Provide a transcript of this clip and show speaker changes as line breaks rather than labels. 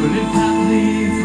Would it not leave